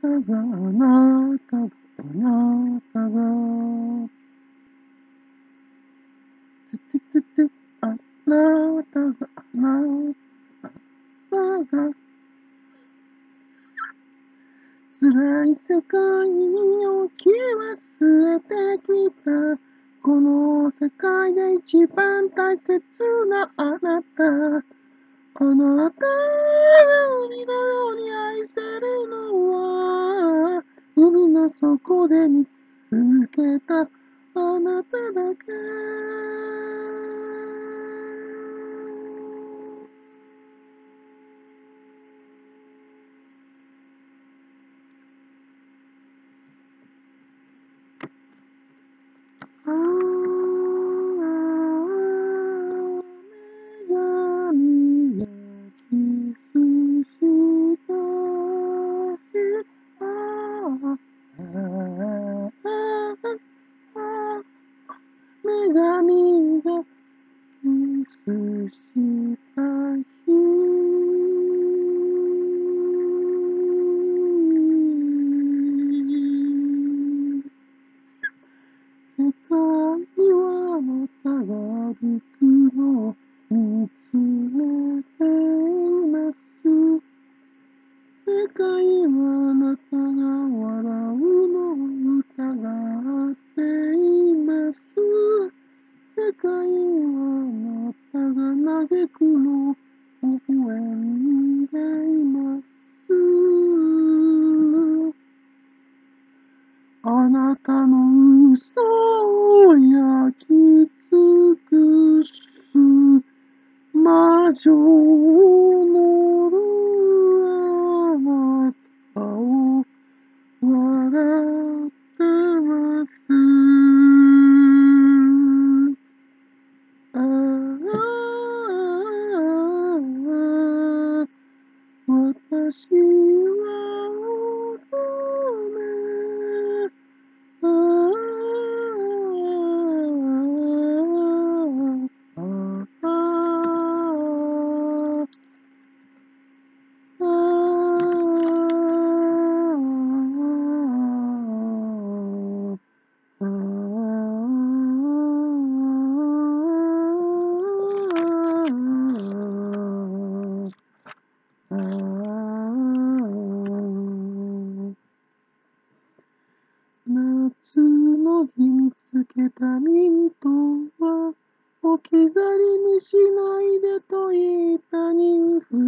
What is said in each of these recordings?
たがあなたがあなたがつつつつあなたがあなたが辛い世界に置き忘れてきたこの世界で一番大切なあなたあなたが海のように愛せるのは海の底で見つけたあなただけ。女神がキスした日世界はあなたが歩くのを見つめています世界はあなたあなたが嘆くの微笑んでいます。あなたの嘘を焼き尽くす魔女の私日見つけたミントは置き去りにしないでと言った人風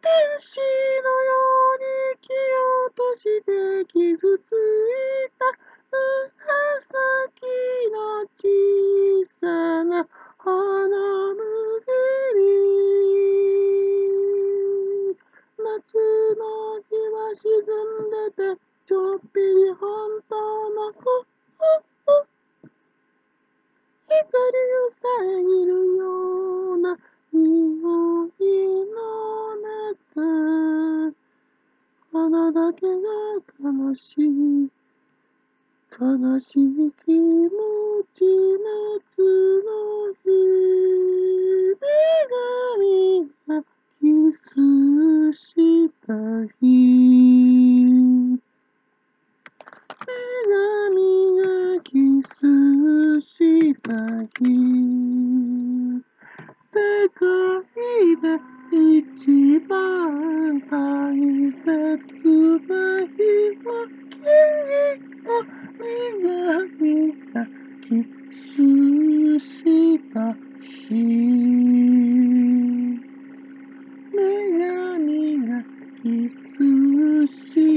天使のように生きようとして傷つの日は沈んでてちょっぴり本当のふ光を遮るような匂いの中花だけが悲しい悲しい気持ち夏の日した日女神がキスした日世界で一番大切な日は君と女神がキスした If the mercy.